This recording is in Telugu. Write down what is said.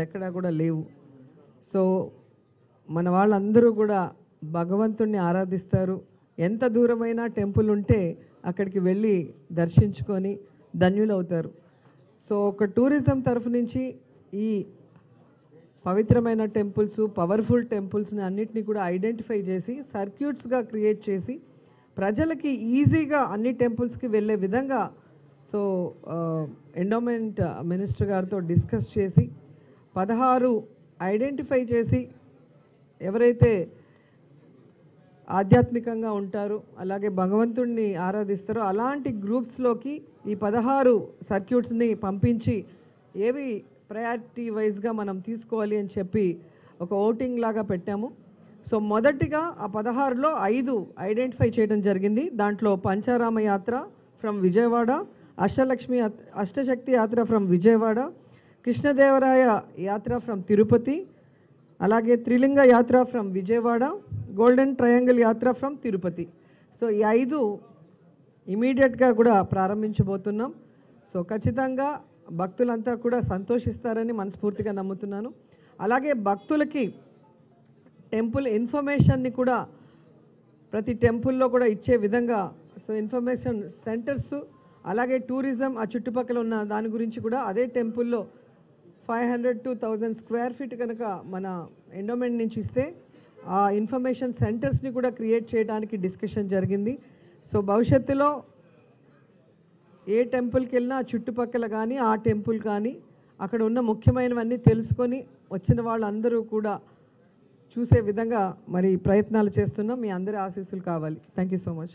ఎక్కడా కూడా లేవు. సో మన వాళ్ళందరూ కూడా భగవంతుణ్ణి ఆరాధిస్తారు. ఎంత దూరమైనా టెంపుల్ ఉంటే అక్కడికి వెళ్ళి దర్శించుకొని ధన్యులవుతారు. సో ఒక టూరిజం తరఫు నుంచి ఈ పవిత్రమైన టెంపుల్స్ పవర్ఫుల్ టెంపుల్స్ని అన్నిటిని కూడా ఐడెంటిఫై చేసి సర్క్యూట్స్గా క్రియేట్ చేసి ప్రజలకి ఈజీగా అన్ని టెంపుల్స్కి వెళ్ళే విధంగా సో ఎండోమెంట్ మినిస్టర్ గారితో డిస్కస్ చేసి పదహారు ఐడెంటిఫై చేసి ఎవరైతే ఆధ్యాత్మికంగా ఉంటారో అలాగే భగవంతుణ్ణి ఆరాధిస్తారో అలాంటి గ్రూప్స్లోకి ఈ పదహారు సర్క్యూట్స్ని పంపించి ఏవి ప్రయారిటీ వైజ్గా మనం తీసుకోవాలి అని చెప్పి ఒక ఓటింగ్ లాగా పెట్టాము. సో మొదటిగా ఆ పదహారులో ఐదు ఐడెంటిఫై చేయడం జరిగింది. దాంట్లో పంచారామ యాత్ర ఫ్రమ్ విజయవాడ అష్టలక్ష్మి అష్టశక్తి యాత్ర ఫ్రమ్ విజయవాడ కృష్ణదేవరాయ యాత్ర ఫ్రమ్ తిరుపతి అలాగే Trilinga Yatra from Vijayawada golden triangle Yatra from Tirupati. So ఈ ఐదు ఇమీడియట్గా కూడా ప్రారంభించబోతున్నాం. సో ఖచ్చితంగా భక్తులంతా కూడా సంతోషిస్తారని మనస్ఫూర్తిగా నమ్ముతున్నాను. అలాగే భక్తులకి టెంపుల్ ఇన్ఫర్మేషన్ని కూడా ప్రతి టెంపుల్లో కూడా ఇచ్చే విధంగా సో ఇన్ఫర్మేషన్ సెంటర్స్ అలాగే టూరిజం ఆ చుట్టుపక్కల ఉన్న దాని గురించి కూడా అదే టెంపుల్లో five hundred to thousand square feet కనుక మన ఎండోమెంట్ నుంచి ఇస్తే ఆ ఇన్ఫర్మేషన్ సెంటర్స్ని కూడా క్రియేట్ చేయడానికి డిస్కషన్ జరిగింది. సో భవిష్యత్తులో ఏ టెంపుల్కి వెళ్ళినా ఆ చుట్టుపక్కల కానీ ఆ టెంపుల్ కానీ అక్కడ ఉన్న ముఖ్యమైనవన్నీ తెలుసుకొని వచ్చిన వాళ్ళందరూ కూడా చూసే విధంగా మరి ప్రయత్నాలు చేస్తున్నాం. మీ అందరి ఆశీస్సులు కావాలి. Thank you so much.